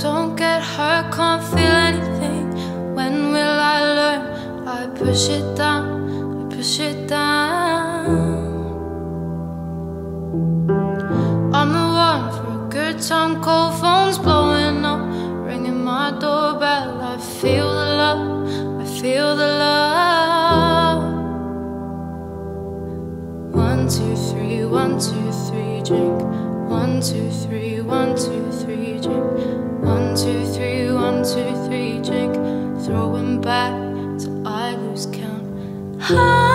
don't get hurt, can't feel anything. When will I learn? I push it down, I push it down. On the one for a good time, cold phones blowing up, ringing my doorbell. I feel the love, I feel the love. One, two, three, one, two, three, drink. One, two, three, one, two, three drink. One, two, three, one, two, three, drink. Throwing back till I lose count.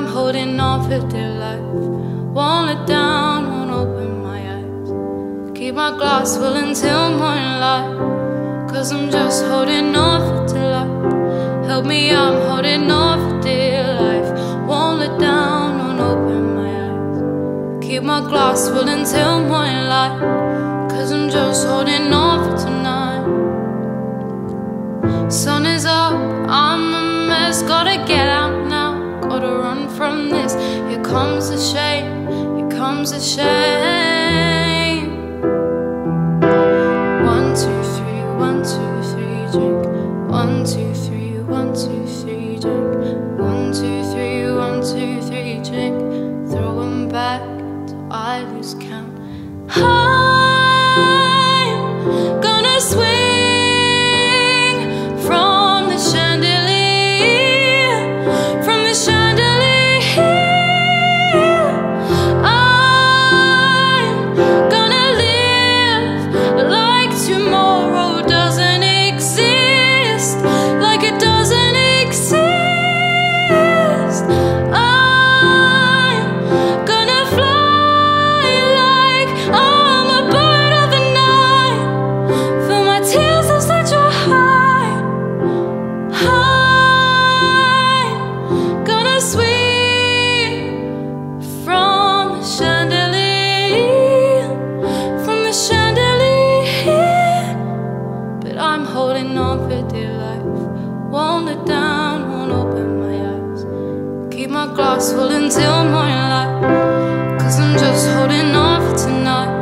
I'm holding on for dear life. Won't let down, won't open my eyes. Keep my glass full until morning light. Cause I'm just holding on for dear life. Help me, I'm holding on for dear life. Won't let down, won't open my eyes. Keep my glass full until morning light. Cause I'm just holding on for tonight. From this. Here comes the shame, here comes the shame. One, two, three, one, two, three, drink. One, two, three, one, two, three, drink. One, two, three, one, two, three, drink. Throw 'em back till I lose count. Dear life. Won't let down, won't open my eyes. Keep my glass full until morning light. Cause I'm just holding on for tonight.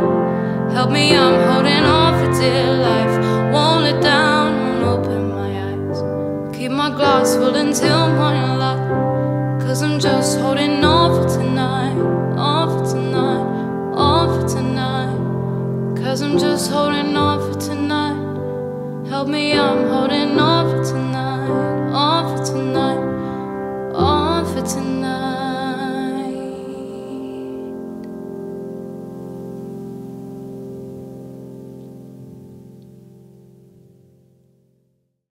Help me, I'm holding on for dear life. Won't let down, won't open my eyes. Keep my glass full until morning light. Cause I'm just holding on Help me, I'm holding on.